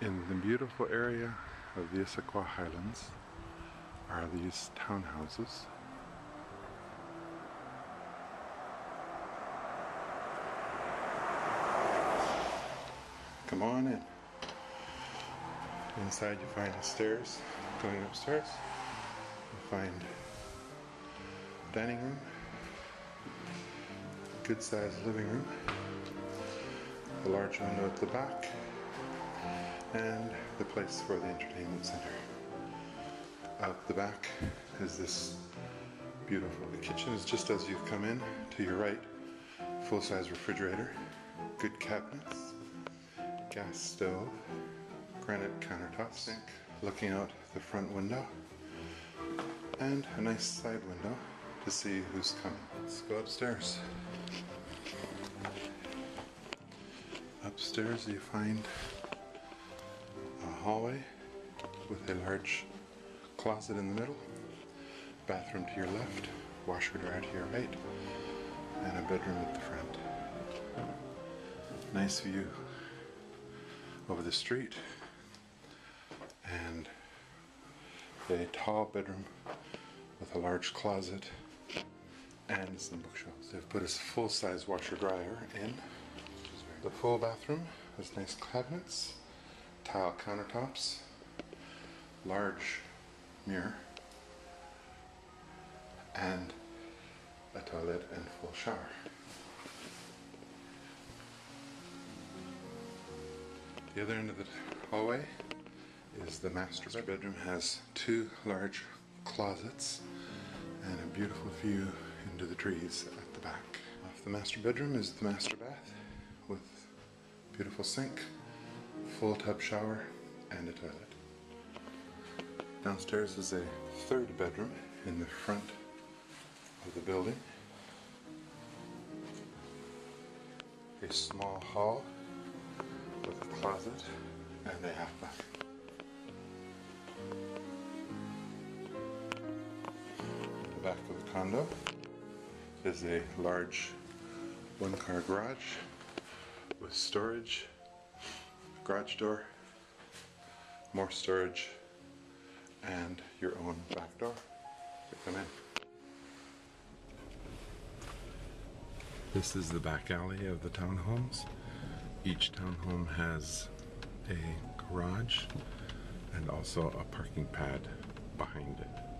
In the beautiful area of the Issaquah Highlands are these townhouses. Come on in. Inside you find stairs going upstairs. You find dining room, good sized living room, a large window at the back, and the place for the entertainment center. Out the back is this beautiful. The kitchen is just as you come in to your right. Full size refrigerator, good cabinets, gas stove, granite countertop sink, looking out the front window, and a nice side window to see who's coming. Let's go upstairs. Upstairs you find hallway with a large closet in the middle, bathroom to your left, washer dryer to your right, and a bedroom at the front. Nice view over the street and a tall bedroom with a large closet and some bookshelves. They've put a full-size washer dryer in. The full bathroom has nice cabinets, tile countertops, large mirror, and a toilet and full shower. The other end of the hallway is the master bedroom. bedroom has two large closets and a beautiful view into the trees at the back. Off the master bedroom is the master bath with beautiful sink, full tub shower, and a toilet. Downstairs is a third bedroom in the front of the building. A small hall with a closet and a half bath. The back of the condo is a large one car garage with storage, garage door, more storage, and your own back door to come in. This is the back alley of the townhomes. Each townhome has a garage and also a parking pad behind it.